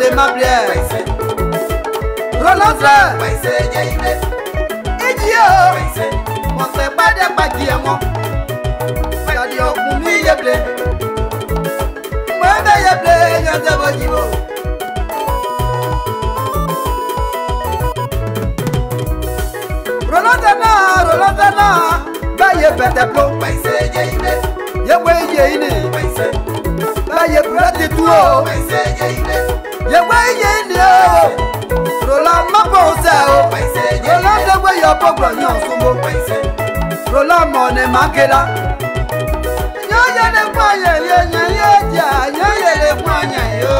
de mabriɛ rolɔsɛ idzie o mɔsɛ gbadɛ gbadiɛ mɔ yɔdi okun mi yeble mɔɛbɛ yeble nyɔsɛ bo jibo. rolɔsɛ naa rolɔsɛ naa bɛɛ ye pɛtɛplo yebo ye yeyini bɛɛ ye pɛtɛ tu o yewe ye ni o rola mapo se o rola dewe yo pogbo nyo sumo rola mo ne makela nyo ye ne kwa ye ye ye ja nye ye le kwa yo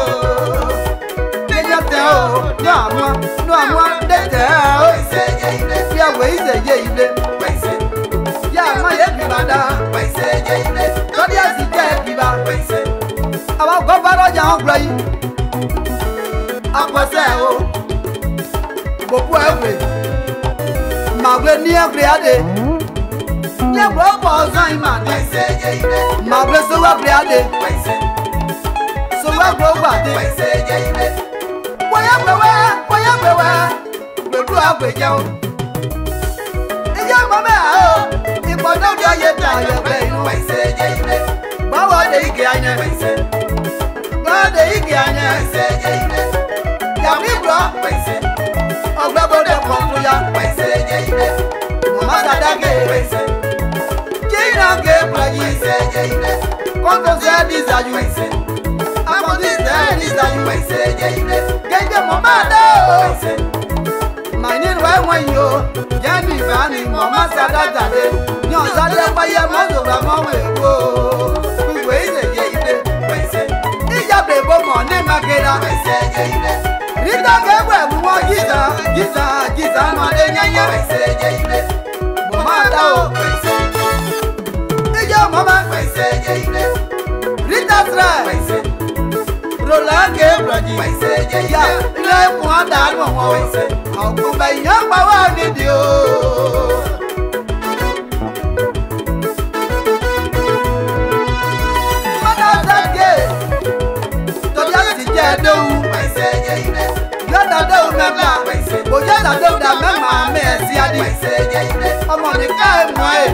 nye te o amwa nyo amwa de te o ya we ize ye ile ya ye bi bada lórí ẹsì jẹ ẹ bí ba àwọn akpọsẹ o gbogbo ẹwẹ magbe ní ẹgbẹ adé lẹgbẹ ọgbọ ọzọ ìmà ní magbe sọwọ ẹgbẹ adé sọwọ ẹgbẹ ọgbọ adé wọyẹ gbẹwẹ wọyẹ gbẹwẹ gbẹdú agbẹjẹ o ìjẹ mọmẹ o ìgbọdọ bí ọyẹ tẹ ayọ bẹ inú báwo de ike anyẹ báwo de ike anyẹ. Gabriel pèsè ọgbẹ́bọ̀dẹ̀ kọ̀ọ̀túnyà pèsè yéyìnbẹ́ mọ̀má dàdágé pèsè kíyìnàgé pèsè yéyìnbẹ́ kọ́ńtọ̀sẹ̀ dìzàyù pèsè akọ̀tìsẹ̀ dìzàyù pèsè yéyìnbẹ́ kéjẹ́ mọ̀má dẹ́ o pèsè mànyínú ẹ̀wọ̀n yìí o yẹ́nì ìfẹ́ ni mọ̀má sàdájà lé ní ọ̀sán lẹ́fọ́ yẹ mọ́tò rẹ̀ mọ́wé. giza giza made nyanya kwese jeile momada o kwese ijo mama kwese jeile rita sra kwese rolange braji kwese ya, ile muada no kwese akuba yamba wa ni dio dẹ́sà tó dà mẹ́mà mẹ́ẹ̀sì adé ọmọ nìkan ẹ̀ mọ́ ẹ̀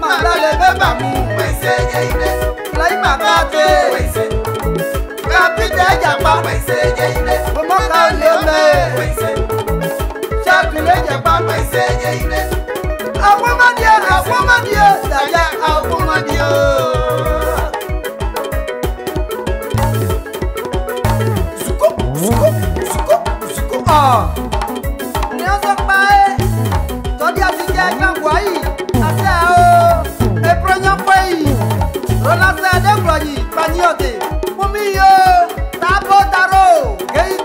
máa lálẹ́ bẹ́bà mú lẹ́yìn màmá tẹ̀ kápítẹ̀ ẹ̀jà pa. ni ó sọ pa é o èpè yan pé yìí rọ́lásẹ̀ ẹ̀dẹ́gbọ̀n yìí pàníyọ̀dẹ̀ fúnmi yìí o tábó taró o èpè yan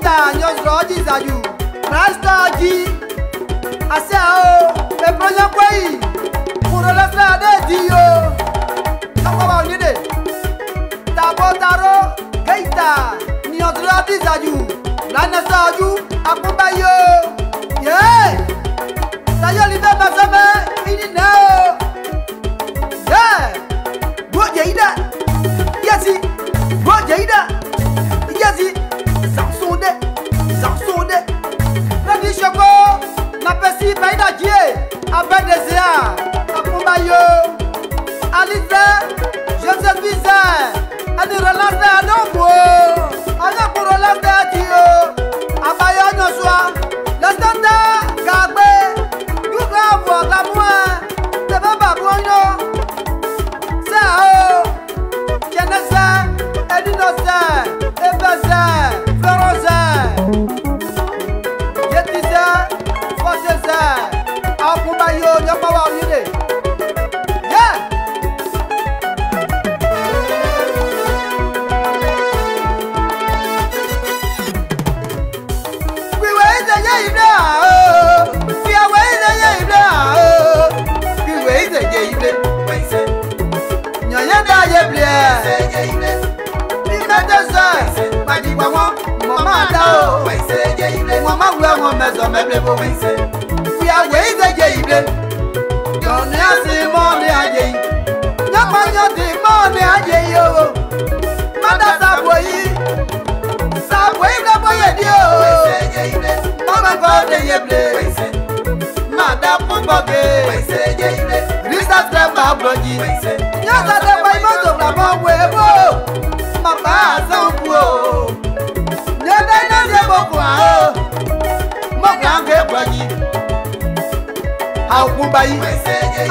pé yìí o tọ́kọ̀bà onídè tábó taró kéyìntà ni ifeanyidakie abẹdẹsẹ akunbayo alize josephine ẹnirọlọsẹ adọgbo ọyọkùnrin ọlọsẹ ti o. nye da ye blie. Bímẹ tẹsẹ̀ gbajigba wọn, mọ̀ máa dá o. Wọ́n máa wú ẹ̀wọ̀n We án mẹ́bìlẹ̀ bó. Fi àwẹ̀ ìfẹ́ jẹ ìbílẹ̀. Yọ̀ọ̀ni á sì mọ́ ní ayé yìí. Yọ̀pọ̀nyọ̀ ti mọ́ ní ayé yìí o. Mọ́tà sàbò yìí. Sàbò yìí lọ́ bóyè dí o. Mọ́mọ́ we ọ́ ní iye bìlẹ̀. Màdà fún bọ̀gẹ̀. Rísà tẹ̀ fà bùrọ̀jì. Yọ̀ọ̀ta akubayi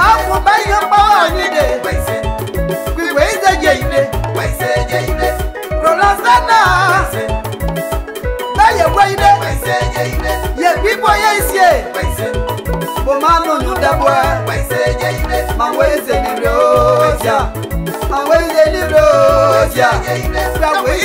akubayi kpɔɔni de gbigbe ize yeyi de rolasana bɛyɛ wɔyi de yebibo ye isie bomanu nudabɔɛ mawo eze ni rosia mawo eze ni rosia fiawo.